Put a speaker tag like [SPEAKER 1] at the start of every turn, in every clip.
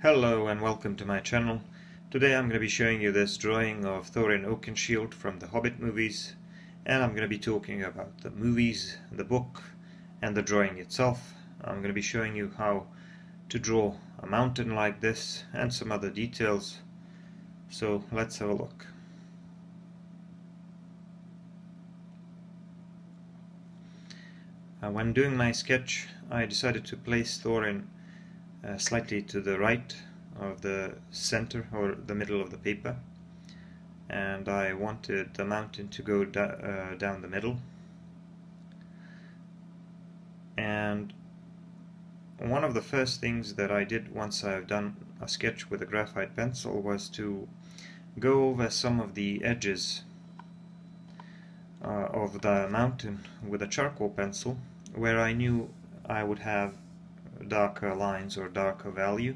[SPEAKER 1] Hello and welcome to my channel. Today I'm going to be showing you this drawing of Thorin Oakenshield from the Hobbit movies and I'm going to be talking about the movies, the book and the drawing itself. I'm going to be showing you how to draw a mountain like this and some other details. So let's have a look. Uh, when doing my sketch I decided to place Thorin uh, slightly to the right of the center or the middle of the paper. And I wanted the mountain to go uh, down the middle. And one of the first things that I did once I've done a sketch with a graphite pencil was to go over some of the edges uh, of the mountain with a charcoal pencil where I knew I would have darker lines or darker value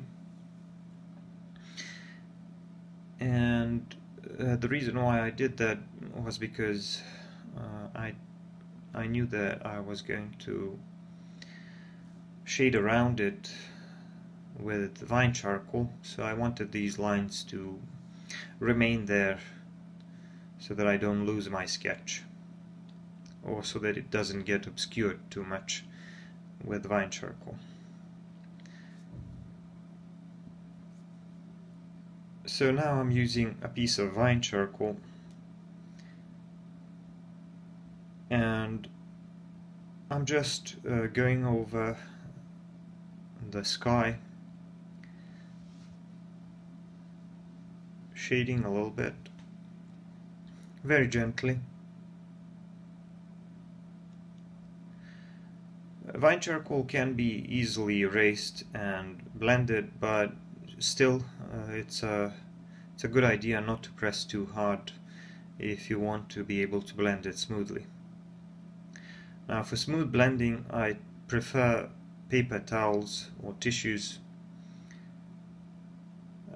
[SPEAKER 1] and uh, the reason why I did that was because uh, I I knew that I was going to shade around it with vine charcoal so I wanted these lines to remain there so that I don't lose my sketch or so that it doesn't get obscured too much with vine charcoal. So now I'm using a piece of vine charcoal. And I'm just uh, going over the sky. Shading a little bit. Very gently. Vine charcoal can be easily erased and blended, but still uh, it's a it's a good idea not to press too hard if you want to be able to blend it smoothly. Now for smooth blending I prefer paper towels or tissues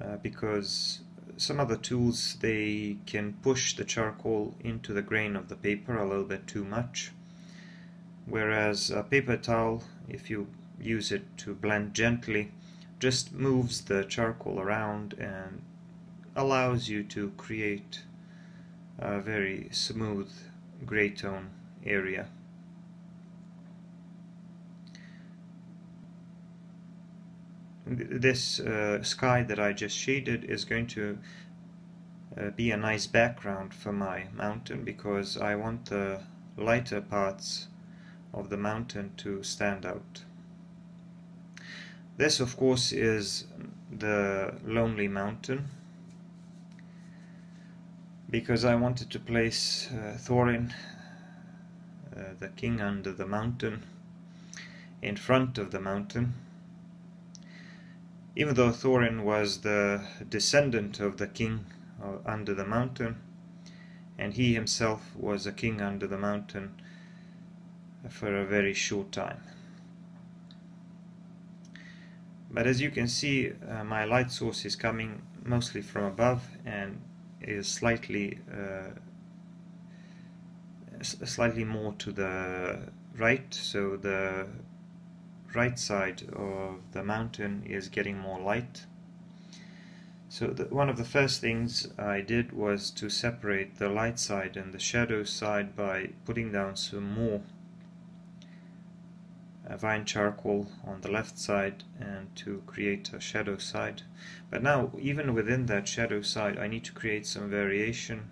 [SPEAKER 1] uh, because some other tools they can push the charcoal into the grain of the paper a little bit too much whereas a paper towel, if you use it to blend gently, just moves the charcoal around and allows you to create a very smooth gray tone area. This uh, sky that I just shaded is going to uh, be a nice background for my mountain because I want the lighter parts of the mountain to stand out. This of course is the Lonely Mountain because I wanted to place uh, Thorin, uh, the king under the mountain, in front of the mountain. Even though Thorin was the descendant of the king uh, under the mountain, and he himself was a king under the mountain, for a very short time. But as you can see, uh, my light source is coming mostly from above and is slightly uh, slightly more to the right, so the right side of the mountain is getting more light. So the, one of the first things I did was to separate the light side and the shadow side by putting down some more vine charcoal on the left side and to create a shadow side. But now even within that shadow side I need to create some variation.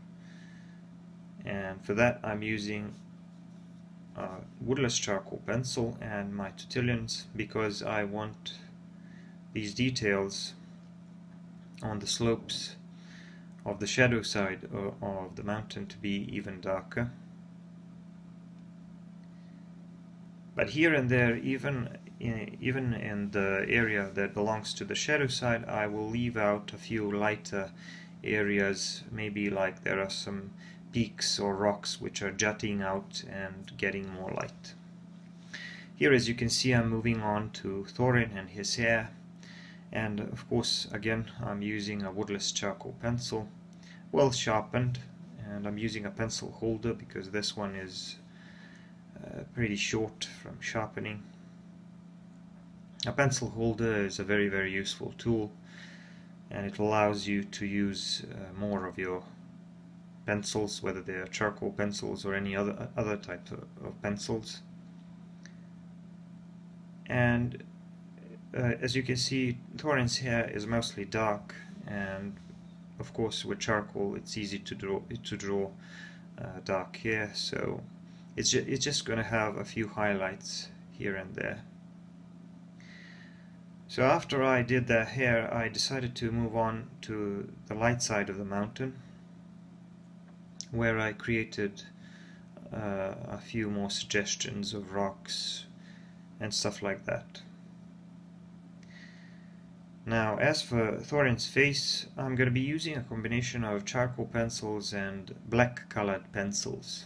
[SPEAKER 1] And for that I'm using a woodless charcoal pencil and my tortillons because I want these details on the slopes of the shadow side of the mountain to be even darker But here and there, even in, even in the area that belongs to the shadow side, I will leave out a few lighter areas, maybe like there are some peaks or rocks which are jutting out and getting more light. Here as you can see I'm moving on to Thorin and his hair. And of course again I'm using a woodless charcoal pencil. Well sharpened and I'm using a pencil holder because this one is pretty short from sharpening A pencil holder is a very very useful tool and it allows you to use uh, more of your pencils, whether they are charcoal pencils or any other other type of, of pencils. And uh, as you can see, Thorin's hair is mostly dark, and of course with charcoal it's easy to draw to draw uh, dark hair. So it's ju it's just going to have a few highlights here and there. So after I did the hair, I decided to move on to the light side of the mountain where I created uh, a few more suggestions of rocks and stuff like that. Now as for Thorin's face, I'm going to be using a combination of charcoal pencils and black colored pencils.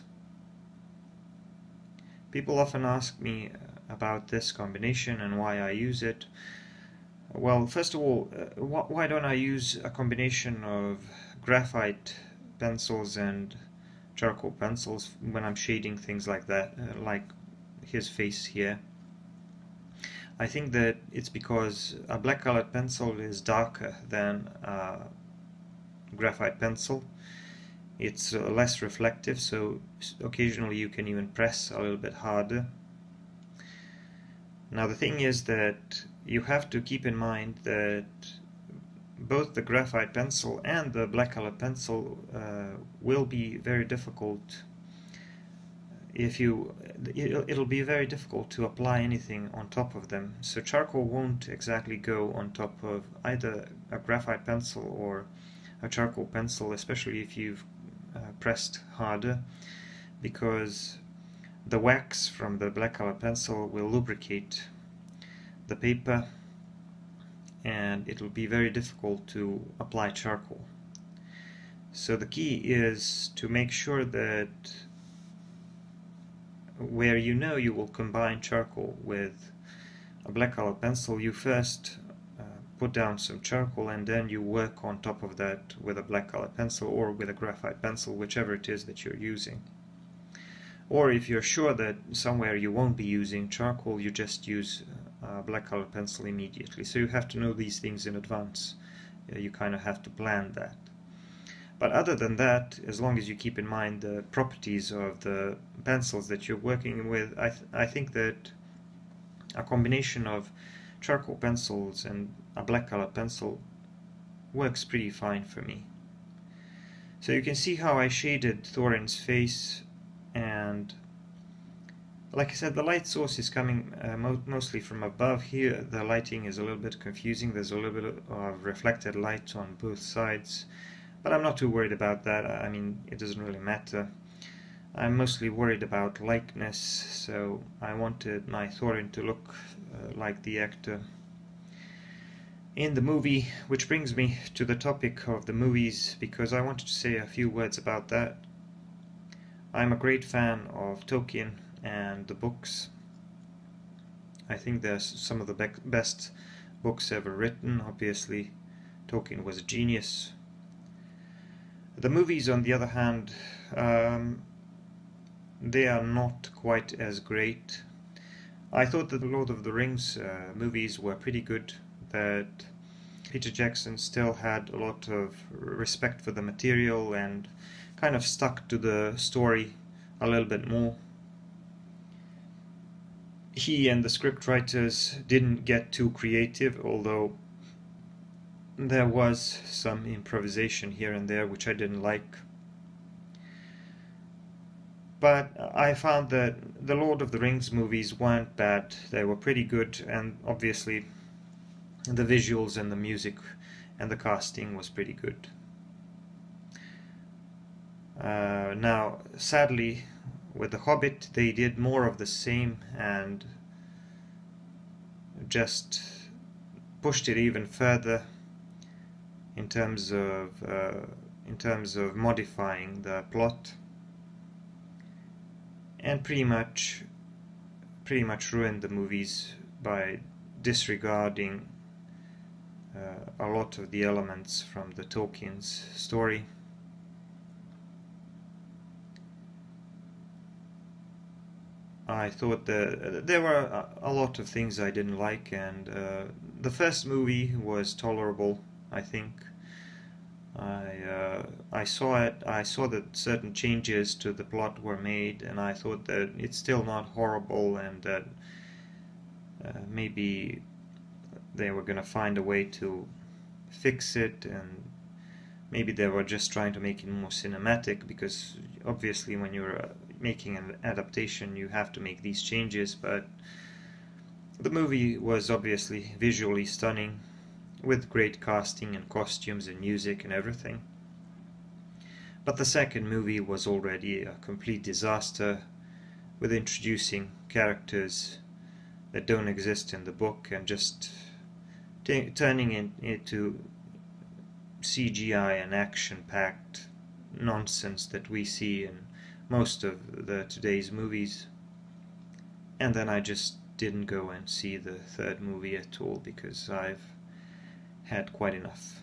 [SPEAKER 1] People often ask me about this combination and why I use it. Well, first of all, uh, wh why don't I use a combination of graphite pencils and charcoal pencils when I'm shading things like that, uh, like his face here. I think that it's because a black colored pencil is darker than a graphite pencil. It's uh, less reflective, so occasionally you can even press a little bit harder. Now the thing is that you have to keep in mind that both the graphite pencil and the black color pencil uh, will be very difficult if you it'll be very difficult to apply anything on top of them so charcoal won't exactly go on top of either a graphite pencil or a charcoal pencil especially if you've uh, pressed harder because the wax from the black color pencil will lubricate the paper and it will be very difficult to apply charcoal. So the key is to make sure that where you know you will combine charcoal with a black color pencil, you first put down some charcoal and then you work on top of that with a black color pencil or with a graphite pencil, whichever it is that you're using. Or if you're sure that somewhere you won't be using charcoal, you just use uh, black color pencil immediately. So you have to know these things in advance. Uh, you kind of have to plan that. But other than that, as long as you keep in mind the properties of the pencils that you're working with, I, th I think that a combination of charcoal pencils and a black color pencil works pretty fine for me. So you can see how I shaded Thorin's face and like I said, the light source is coming uh, mo mostly from above. Here the lighting is a little bit confusing. There's a little bit of reflected light on both sides. But I'm not too worried about that. I mean, it doesn't really matter. I'm mostly worried about likeness, so I wanted my Thorin to look like the actor in the movie, which brings me to the topic of the movies, because I wanted to say a few words about that. I'm a great fan of Tolkien and the books. I think they're some of the be best books ever written. Obviously, Tolkien was a genius. The movies, on the other hand, um, they are not quite as great. I thought that the Lord of the Rings uh, movies were pretty good, that Peter Jackson still had a lot of respect for the material and kind of stuck to the story a little bit more he and the scriptwriters didn't get too creative, although there was some improvisation here and there which I didn't like. But I found that the Lord of the Rings movies weren't bad. They were pretty good, and obviously the visuals and the music and the casting was pretty good. Uh, now, sadly, with The Hobbit they did more of the same and just pushed it even further in terms of uh, in terms of modifying the plot and pretty much pretty much ruined the movies by disregarding uh, a lot of the elements from the Tolkien's story. I thought that there were a lot of things I didn't like, and uh, the first movie was tolerable, I think. I uh, I saw it. I saw that certain changes to the plot were made, and I thought that it's still not horrible, and that uh, maybe they were gonna find a way to fix it, and maybe they were just trying to make it more cinematic because obviously when you're uh, making an adaptation you have to make these changes but the movie was obviously visually stunning with great casting and costumes and music and everything but the second movie was already a complete disaster with introducing characters that don't exist in the book and just turning it into CGI and action-packed nonsense that we see in most of the today's movies. And then I just didn't go and see the third movie at all because I've had quite enough.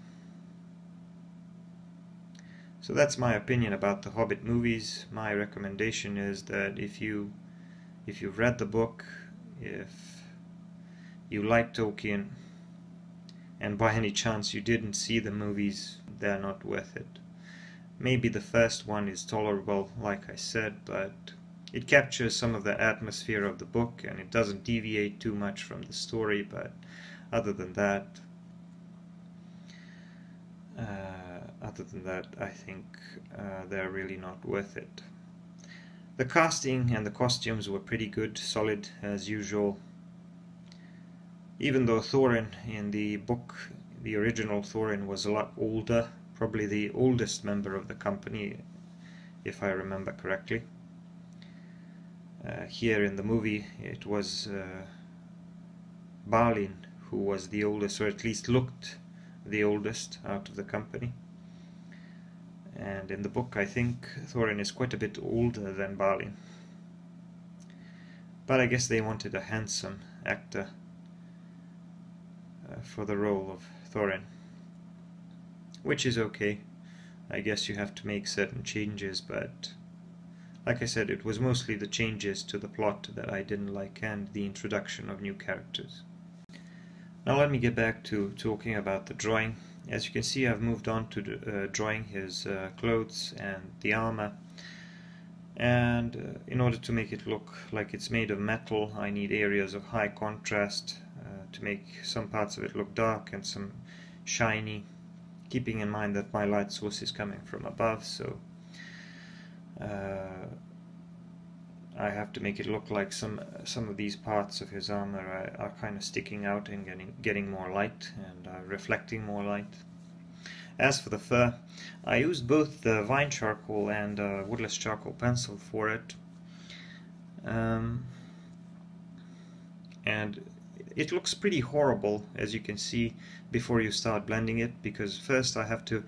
[SPEAKER 1] So that's my opinion about the Hobbit movies. My recommendation is that if you if you've read the book, if you like Tolkien, and by any chance you didn't see the movies, they're not worth it. Maybe the first one is tolerable, like I said, but it captures some of the atmosphere of the book and it doesn't deviate too much from the story, but other than that, other than that, I think uh, they're really not worth it. The casting and the costumes were pretty good, solid as usual even though Thorin in the book, the original Thorin was a lot older, probably the oldest member of the company, if I remember correctly. Uh, here in the movie it was uh, Balin who was the oldest, or at least looked the oldest out of the company. And in the book I think Thorin is quite a bit older than Balin. But I guess they wanted a handsome actor uh, for the role of Thorin. Which is okay. I guess you have to make certain changes, but like I said, it was mostly the changes to the plot that I didn't like and the introduction of new characters. Now let me get back to talking about the drawing. As you can see, I've moved on to uh, drawing his uh, clothes and the armor. And uh, in order to make it look like it's made of metal, I need areas of high contrast to make some parts of it look dark and some shiny keeping in mind that my light source is coming from above so uh, I have to make it look like some some of these parts of his armor are, are kind of sticking out and getting getting more light and uh, reflecting more light. As for the fur, I used both the vine charcoal and uh, woodless charcoal pencil for it. Um, and it looks pretty horrible as you can see before you start blending it because first I have to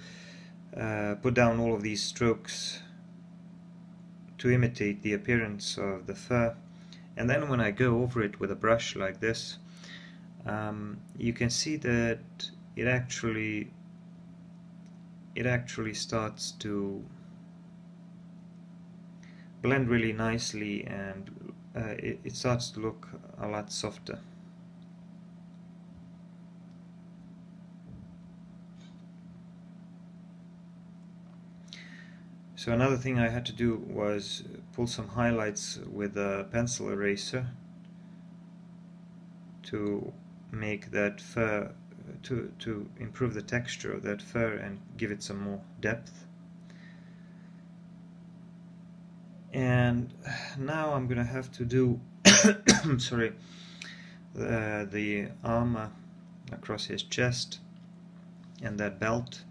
[SPEAKER 1] uh, put down all of these strokes to imitate the appearance of the fur. And then when I go over it with a brush like this um, you can see that it actually it actually starts to blend really nicely and uh, it, it starts to look a lot softer So another thing I had to do was pull some highlights with a pencil eraser to make that fur, to, to improve the texture of that fur and give it some more depth. And now I'm gonna have to do, sorry, the, the armor across his chest and that belt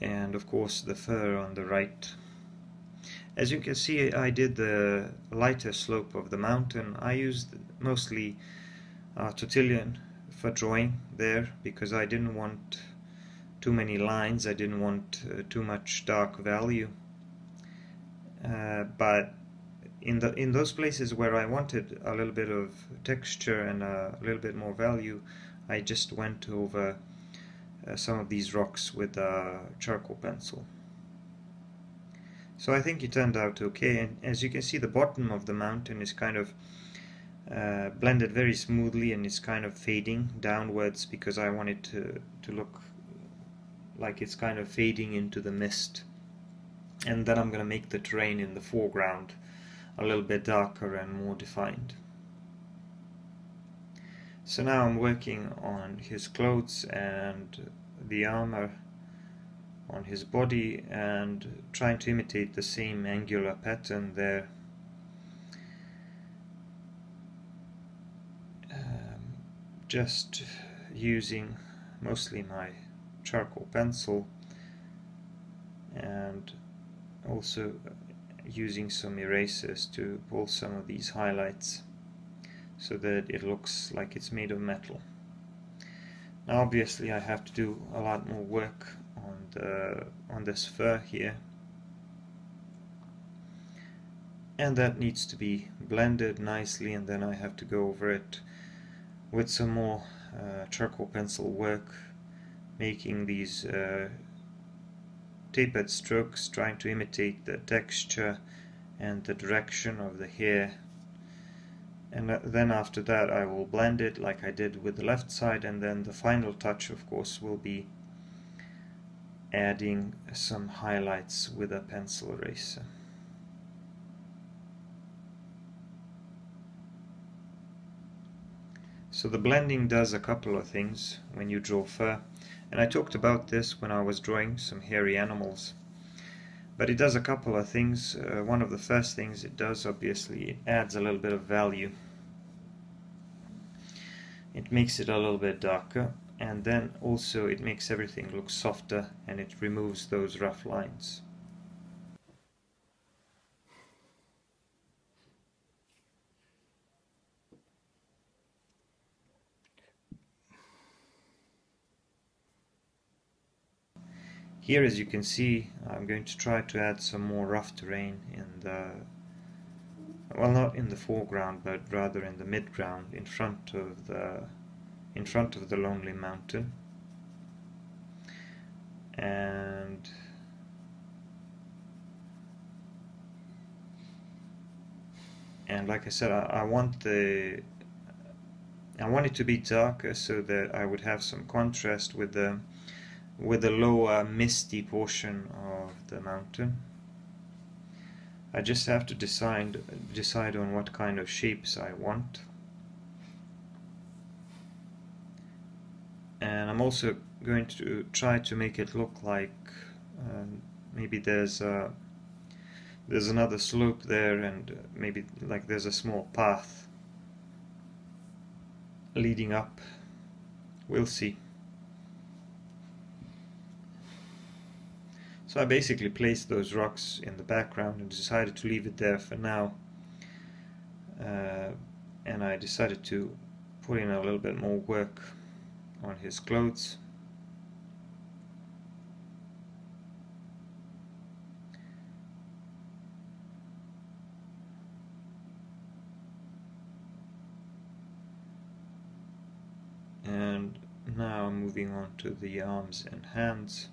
[SPEAKER 1] and of course the fur on the right. As you can see I did the lighter slope of the mountain. I used mostly uh, for drawing there because I didn't want too many lines, I didn't want uh, too much dark value. Uh, but in the in those places where I wanted a little bit of texture and a little bit more value, I just went over some of these rocks with a charcoal pencil. So I think it turned out okay and as you can see the bottom of the mountain is kind of uh, blended very smoothly and it's kind of fading downwards because I want it to, to look like it's kind of fading into the mist and then I'm going to make the terrain in the foreground a little bit darker and more defined. So now I'm working on his clothes and the armor on his body and trying to imitate the same angular pattern there. Um, just using mostly my charcoal pencil and also using some erasers to pull some of these highlights so that it looks like it's made of metal. Now obviously I have to do a lot more work on the on this fur here and that needs to be blended nicely and then I have to go over it with some more uh, charcoal pencil work making these uh, tapered strokes trying to imitate the texture and the direction of the hair and uh, then after that I will blend it like I did with the left side and then the final touch of course will be adding some highlights with a pencil eraser So the blending does a couple of things when you draw fur, and I talked about this when I was drawing some hairy animals. But it does a couple of things. Uh, one of the first things it does, obviously, it adds a little bit of value. It makes it a little bit darker, and then also it makes everything look softer and it removes those rough lines. Here as you can see I'm going to try to add some more rough terrain in the well not in the foreground but rather in the midground in front of the in front of the lonely mountain. And and like I said I, I want the I want it to be darker so that I would have some contrast with the with the lower misty portion of the mountain. I just have to decide decide on what kind of shapes I want. And I'm also going to try to make it look like um, maybe there's a there's another slope there and maybe like there's a small path leading up. We'll see. So I basically placed those rocks in the background and decided to leave it there for now. Uh, and I decided to put in a little bit more work on his clothes. And now I'm moving on to the arms and hands.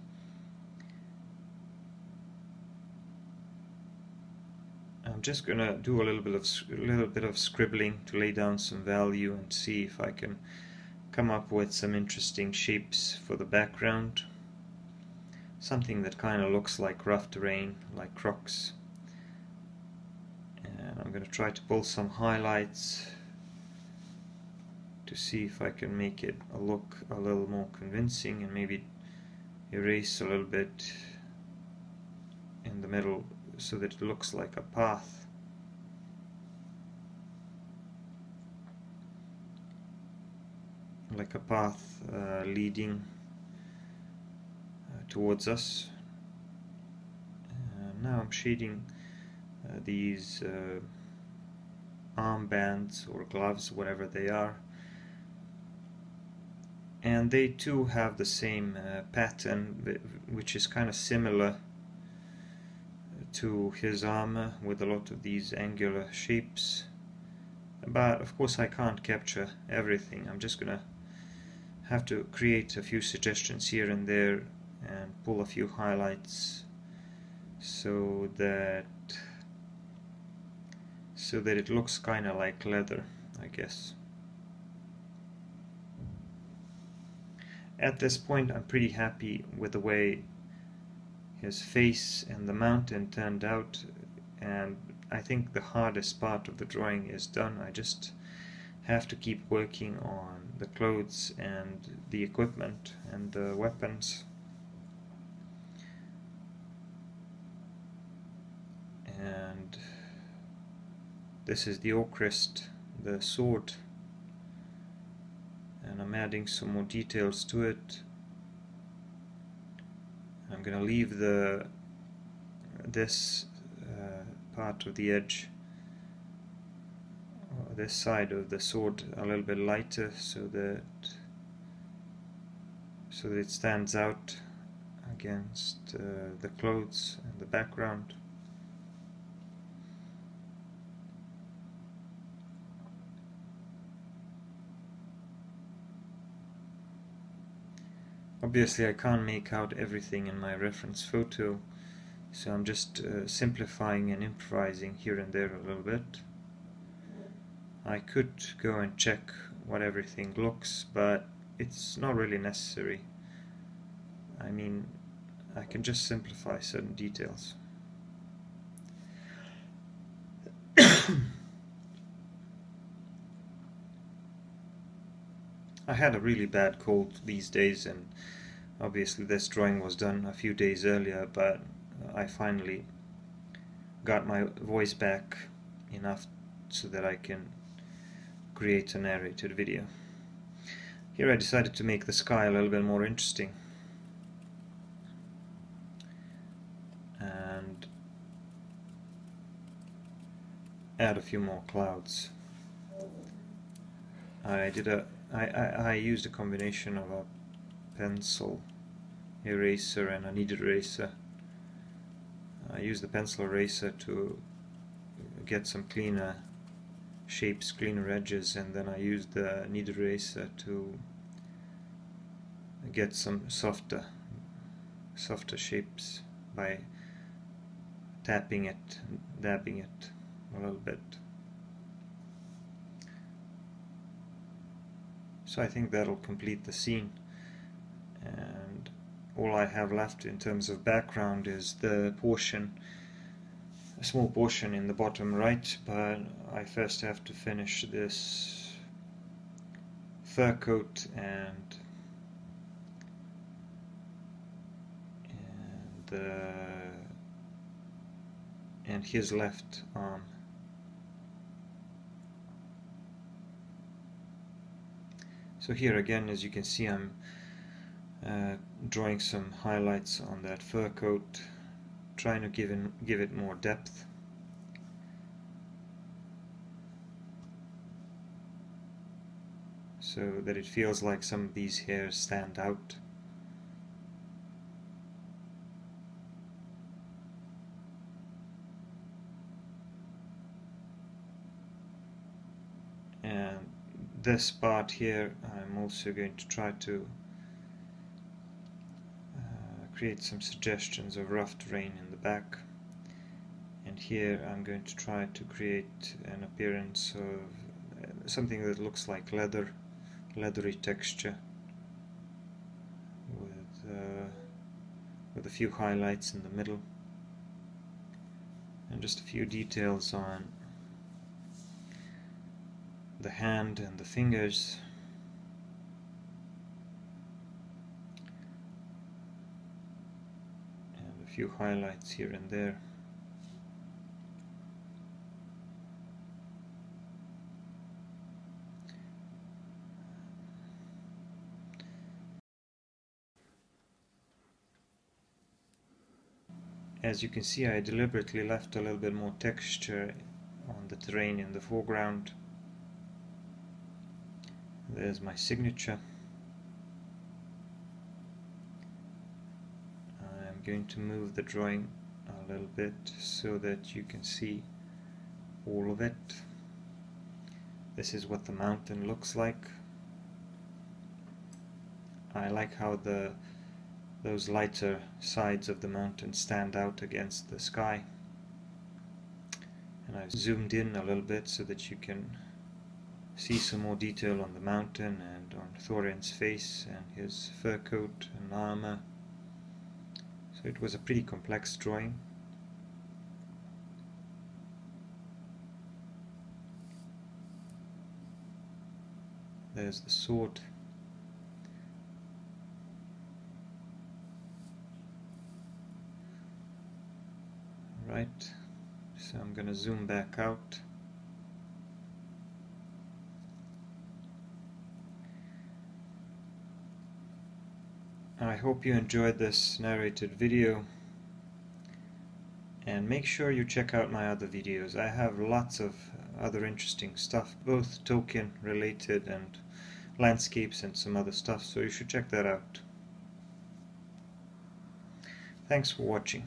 [SPEAKER 1] I'm just gonna do a little bit of a little bit of scribbling to lay down some value and see if I can come up with some interesting shapes for the background. Something that kind of looks like rough terrain like crocs and I'm gonna try to pull some highlights to see if I can make it look a little more convincing and maybe erase a little bit in the middle so that it looks like a path. Like a path uh, leading uh, towards us. Uh, now I'm shading uh, these uh, armbands or gloves, whatever they are. And they too have the same uh, pattern, which is kind of similar to his armor with a lot of these angular shapes. But of course I can't capture everything. I'm just gonna have to create a few suggestions here and there and pull a few highlights so that so that it looks kind of like leather I guess. At this point I'm pretty happy with the way his face and the mountain turned out and I think the hardest part of the drawing is done. I just have to keep working on the clothes and the equipment and the weapons. And this is the Orcrist, the sword. And I'm adding some more details to it I'm gonna leave the this uh, part of the edge this side of the sword a little bit lighter so that so that it stands out against uh, the clothes and the background Obviously I can't make out everything in my reference photo, so I'm just uh, simplifying and improvising here and there a little bit. I could go and check what everything looks, but it's not really necessary. I mean, I can just simplify certain details. I had a really bad cold these days and obviously this drawing was done a few days earlier but I finally got my voice back enough so that I can create a narrated video. Here I decided to make the sky a little bit more interesting and add a few more clouds. I did a I, I, I used a combination of a pencil eraser and a kneaded eraser. I used the pencil eraser to get some cleaner shapes, cleaner edges, and then I used the kneaded eraser to get some softer, softer shapes by tapping it, dabbing it a little bit. So I think that'll complete the scene. And all I have left in terms of background is the portion, a small portion in the bottom right, but I first have to finish this fur coat and and uh, and his left arm. So here again, as you can see, I'm uh, drawing some highlights on that fur coat, trying to give, in, give it more depth. So that it feels like some of these hairs stand out. This part here I'm also going to try to uh, create some suggestions of rough terrain in the back. And here I'm going to try to create an appearance of uh, something that looks like leather leathery texture with uh, with a few highlights in the middle. And just a few details on the hand and the fingers. And a few highlights here and there. As you can see I deliberately left a little bit more texture on the terrain in the foreground there's my signature. I'm going to move the drawing a little bit so that you can see all of it. This is what the mountain looks like. I like how the those lighter sides of the mountain stand out against the sky. And I've zoomed in a little bit so that you can see some more detail on the mountain and on Thorin's face and his fur coat and armor. So it was a pretty complex drawing. There's the sword. Right, so I'm going to zoom back out. I hope you enjoyed this narrated video and make sure you check out my other videos. I have lots of other interesting stuff, both Tolkien related and landscapes and some other stuff, so you should check that out. Thanks for watching.